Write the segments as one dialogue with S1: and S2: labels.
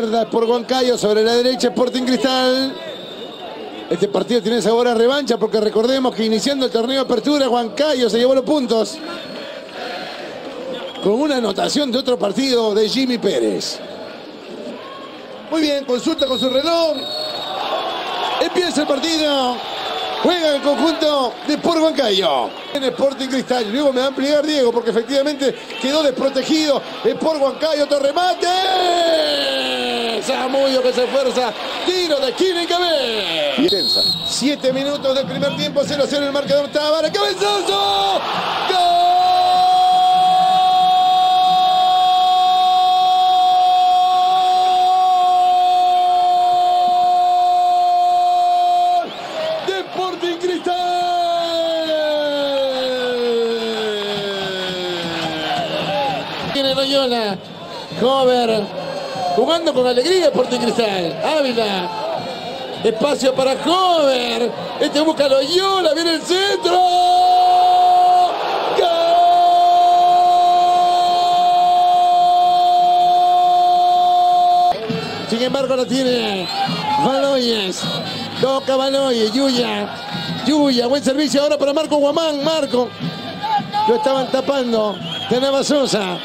S1: Por Huancayo sobre la derecha Sporting Cristal. Este partido tiene sabor a revancha porque recordemos que iniciando el torneo de apertura Huancayo se llevó los puntos con una anotación de otro partido de Jimmy Pérez. Muy bien, consulta con su reloj. Empieza el partido. Juega el conjunto de Sport Huancayo. En Sporting Cristal. Luego me va a ampliar Diego porque efectivamente quedó desprotegido. Sport Huancayo, otro remate. Zamudio que se esfuerza. Tiro de esquina y cabeza. Siete minutos del primer tiempo. 0-0 el marcador. Tábara. ¡Cabezazo! ¡Gol! Tiene Loyola. Hover. Jugando con alegría Sporting Cristal. Ávila. Espacio para Hover. Este busca Loyola. Viene el centro. Sin embargo la tiene Baloyes. Toca Baloyes. Yuya. Yuya. Buen servicio ahora para Marco Guamán. Marco. Lo estaban tapando. Tenaba Sosa.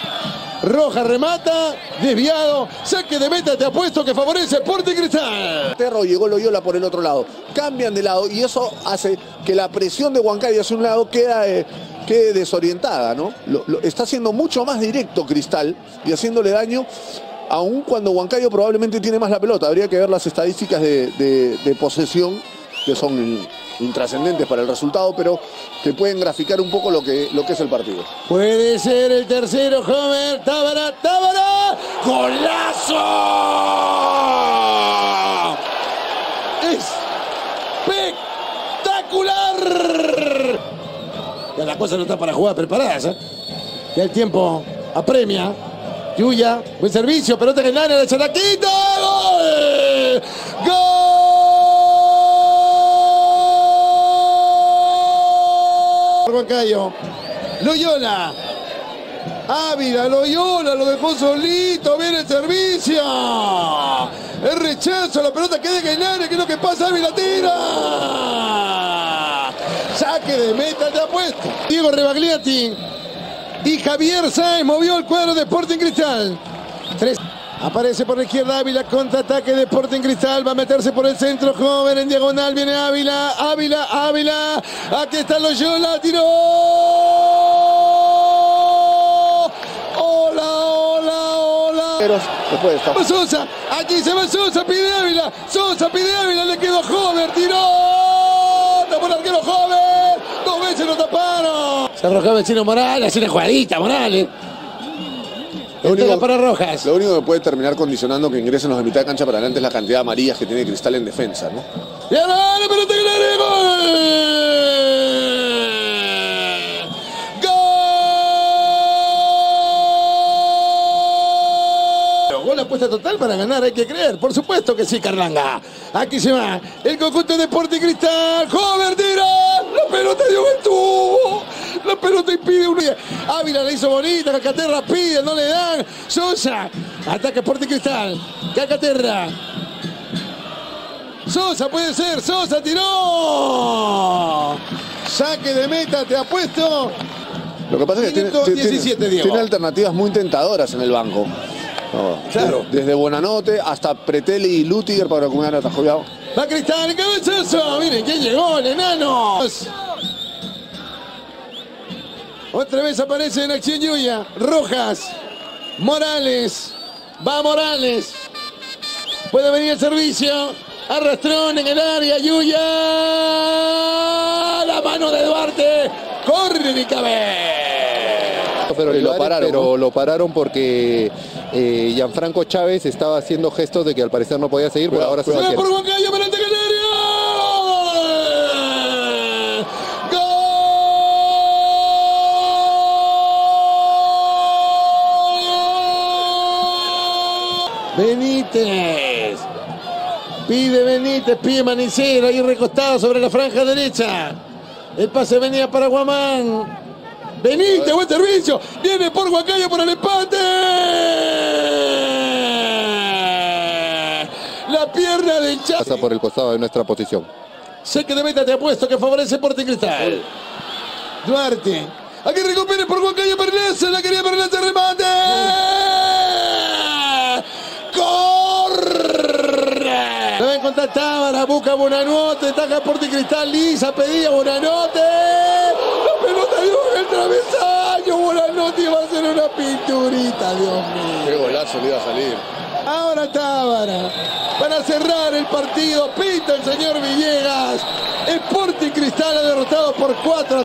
S1: Roja remata, desviado, saque de meta, te apuesto que favorece Sporting Cristal.
S2: Terro llegó Loyola por el otro lado. Cambian de lado y eso hace que la presión de Huancayo hacia un lado queda, eh, quede desorientada, ¿no? Lo- está siendo mucho más directo Cristal y haciéndole daño, aun cuando Huancayo probablemente tiene más la pelota. Habría que ver las estadísticas de, de- posesión, que son intrascendentes para el resultado, pero que pueden graficar un poco lo que, lo que es el partido.
S1: Puede ser el tercero, Homer. Tábara, Tábara. ¡Golazo! ¡Espectacular! Ya la cosa no está para jugar preparadas, ¿eh? Ya el tiempo apremia. Yuya, buen servicio, pelota en el área, la charaquita. ¡Gol! Huancayo. Loyola. Ávila, Loyola, lo dejó solito, viene el servicio. El rechazo, la pelota queda en el área, ¿qué es lo que pasa? Ávila tira. Saque de meta, te apuesto. Diego Rebagliati y Javier Sáenz movió el cuadro de Sporting Cristal. Aparece por la izquierda Ávila, contraataque de Sporting Cristal, va a meterse por el centro, joven en diagonal, viene Ávila, Ávila, Ávila, aquí está Loyola, tiró. Hola, hola, hola.
S2: Pero después está.
S1: Va Sosa, aquí se va Sosa, pide Ávila, Sosa pide Ávila, le quedó Hover, tiró, tapó el arquero Hover, dos veces lo taparon. Se arrojaba el chino Morales, una jugadita Morales.
S2: Lo único-
S1: para Rojas.
S2: Lo único que puede terminar condicionando que ingresen los de mitad de cancha para adelante es la cantidad de amarillas que tiene Cristal en defensa, ¿no?
S1: Y ahora gol. Gol apuesta total para ganar, hay que creer. Por supuesto que sí, Carlanga. Aquí se va el conjunto de Sporting Cristal. Jover tira. La pelota dio el tubo. La pelota impide un. Ávila la hizo bonita. Cacaterra pide, no le dan. Sosa. Ataca Sporting Cristal. Cacaterra. Sosa puede ser, Sosa tiró. Saque de meta, te apuesto.
S2: Lo que pasa es que tiene,
S1: Minuto
S2: tiene-
S1: 17, Diego.
S2: tiene alternativas muy tentadoras en el banco. No,
S1: Claro.
S2: de- Desde Buenanote hasta Pretelli y Lutiger para vacunar a Tajoviao.
S1: Va Cristal, cabezazo. Miren quién llegó, el enano. Otra vez aparece en acción Yuya. Rojas. Morales. Va Morales. Puede venir el servicio. Arrastrón en el área. Yuya. La mano de Duarte. Corre y cabe.
S3: pero,
S2: lo pararon,
S3: pero
S2: ¿no?
S3: lo pararon porque eh, Gianfranco Chávez estaba haciendo gestos de que al parecer no podía seguir, pero ahora se va a
S1: Benítez. Pide Benítez, pide Manicero, ahí recostado sobre la franja derecha. El pase venía para Guamán. Benítez, buen servicio. Viene por Huancayo por el empate. La pierna del
S3: Pasa
S1: Chávez.
S3: por el costado de nuestra posición.
S1: Sé que de meta te apuesto que favorece Sporting Cristal. Duarte. Aquí recupere por Juan Cayo Perlaza. La quería Perlaza remate. Va a encontrar Tábara. Busca Bonanote. Taca Sporting Cristal. Lisa pedía Bonanote. La pelota dio en el travesaño. Bonanote va a hacer una pinturita. Dios mío.
S2: Qué golazo le iba a salir.
S1: Ahora Tábara. Para cerrar el partido, pinta el señor Villegas. Sporting Cristal ha derrotado por 4